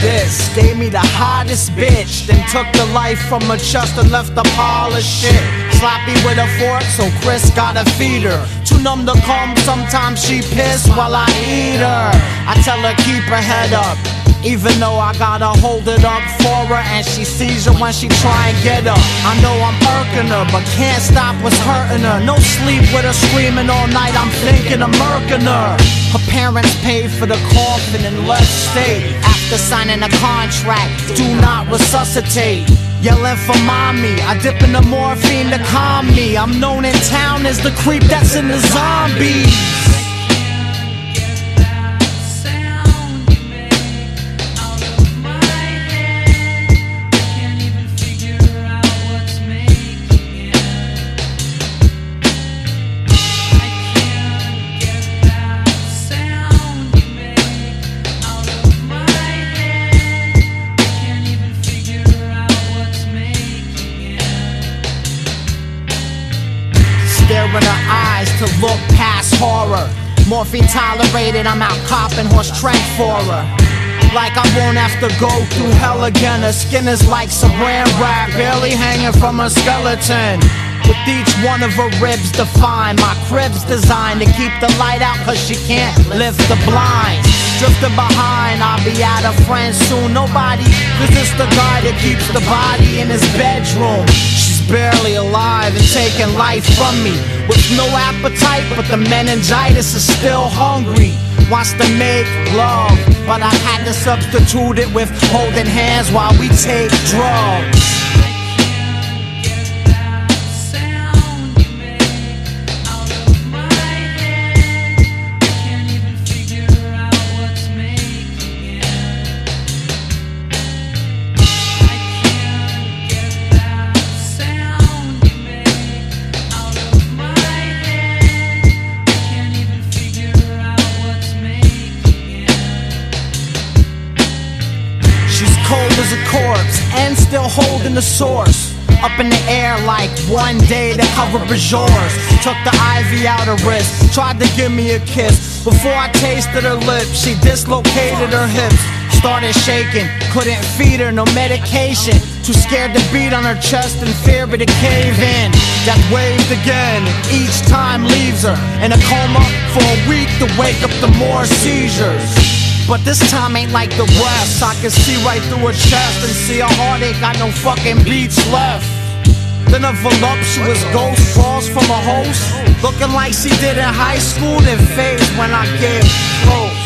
this. Gave me the hottest bitch, then took the life from her chest and left the pile of shit. Sloppy with a fork, so Chris gotta feed her. Too numb to come, sometimes she piss while I eat her. I tell her keep her head up. Even though I gotta hold it up for her and she seizure when she try and get her. I know I'm irking her, but can't stop what's hurting her. No sleep with her screaming all night, I'm thinking of murking her. Her parents paid for the coffin and left state after signing a contract. Do not resuscitate. Yelling for mommy, I dip in the morphine to calm me. I'm known in town as the creep that's in the zombies. Look past horror. Morphine tolerated, I'm out copping horse tranq for her. Like I won't have to go through hell again. Her skin is like saran wrap, barely hanging from her skeleton. With each one of her ribs defined, my crib's designed to keep the light out, cause she can't lift the blinds. Drifting behind, I'll be out of friends soon. Nobody, cause it's the guy that keeps the body in his bedroom. Barely alive and taking life from me with no appetite, but the meningitis is still hungry. Wants to make love, but I had to substitute it with holding hands while we take drugs. Still holding the source. Up in the air like one day the cover is yours. Took the IV out her wrist, tried to give me a kiss. Before I tasted her lips, she dislocated her hips. Started shaking, couldn't feed her no medication. Too scared to beat on her chest and fear but to cave in. Death waved again, each time leaves her in a coma for a week to wake up to more seizures. But this time ain't like the rest. I can see right through her chest and see her heart ain't got no fucking beats left. Then a voluptuous ghost falls from a host, looking like she did in high school, then fades when I get close.